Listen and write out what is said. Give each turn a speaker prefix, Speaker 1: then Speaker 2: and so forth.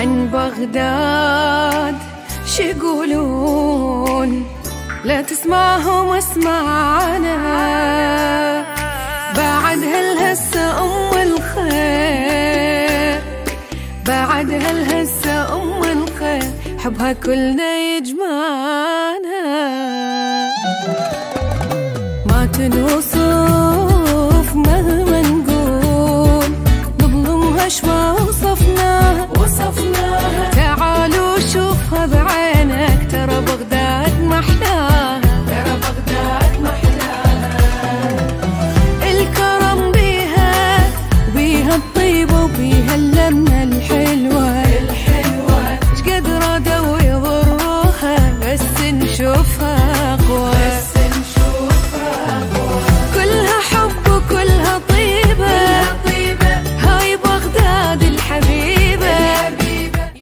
Speaker 1: عن بغداد شيقولون لا تسمعهم اسمعنا بعد هالهسة أم الخير؟ بعد هالهسة أم الخير؟ حبها كلنا يجمعنا. ما تنوصف عينك ترى بغداد محلاها ترى بغداد محلاها الكرم بيها بيها الطيب وبيها اللمة الحلوة.